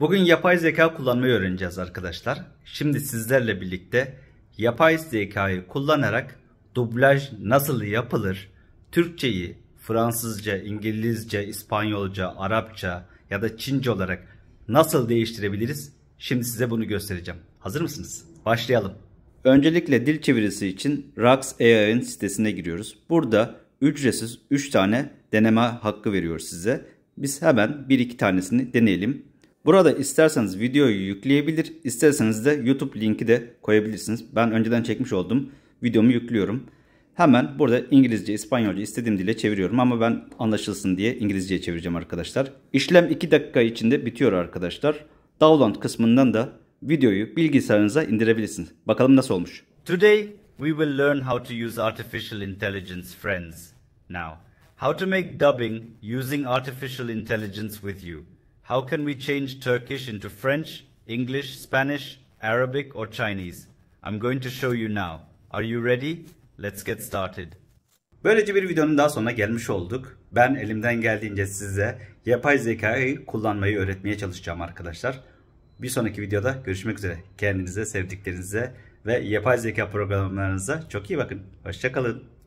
Bugün yapay zeka kullanmayı öğreneceğiz arkadaşlar. Şimdi sizlerle birlikte yapay zekayı kullanarak dublaj nasıl yapılır, Türkçeyi Fransızca, İngilizce, İspanyolca, Arapça ya da Çince olarak nasıl değiştirebiliriz? Şimdi size bunu göstereceğim. Hazır mısınız? Başlayalım. Öncelikle dil çevirisi için Rax AI'nin sitesine giriyoruz. Burada ücretsiz 3 tane deneme hakkı veriyor size. Biz hemen bir iki tanesini deneyelim. Burada isterseniz videoyu yükleyebilir, isterseniz de YouTube linki de koyabilirsiniz. Ben önceden çekmiş oldum. Videomu yüklüyorum. Hemen burada İngilizce, İspanyolca istediğim dile çeviriyorum ama ben anlaşılsın diye İngilizceye çevireceğim arkadaşlar. İşlem 2 dakika içinde bitiyor arkadaşlar. Download kısmından da videoyu bilgisayarınıza indirebilirsiniz. Bakalım nasıl olmuş. Today we will learn how to use artificial intelligence friends. Now, how to make dubbing using artificial intelligence with you. How can we change Turkish into French, English, Spanish, Arabic or Chinese? I'm going to show you now. Are you ready? Let's get started. Böylece bir videonun daha sonuna gelmiş olduk. Ben elimden geldiğince size yapay zekayı kullanmayı öğretmeye çalışacağım arkadaşlar. Bir sonraki videoda görüşmek üzere. Kendinize, sevdiklerinize ve yapay zeka programlarınıza çok iyi bakın. Hoşçakalın.